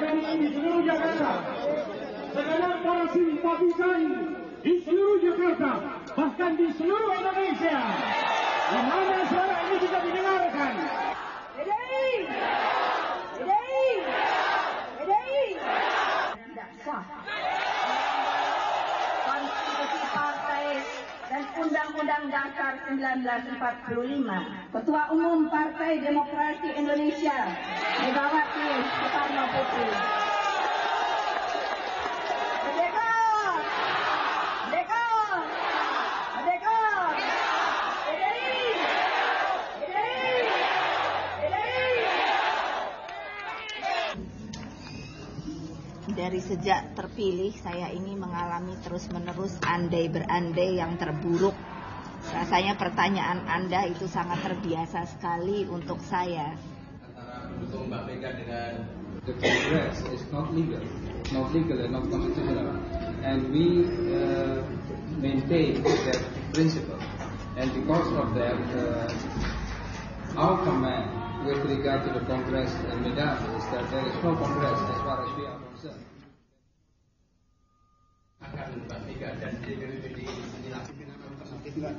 dan di seluruh Jakarta. Segenap para simpatisan di seluruh Jakarta, bahkan di seluruh Indonesia. Yang mana suara ini bisa didengarkan. Jadi, jadi, jadi, tidak sah. Konstitusi partai dan Undang-Undang Dasar 1945. Ketua Umum Partai Demokrasi Indonesia, Dewa Dari sejak terpilih, saya ini mengalami terus-menerus andai berandai yang terburuk. Rasanya pertanyaan Anda itu sangat terbiasa sekali untuk saya. antara pendukung Mbak Mega dengan the Congress is not legal, not legal and not constitutional, and we uh, maintain that principle. And because of that, uh, our command with regard to the Congress and Medan is that there is no Congress as far as we are Mbak Mega dan DPP PDI menilai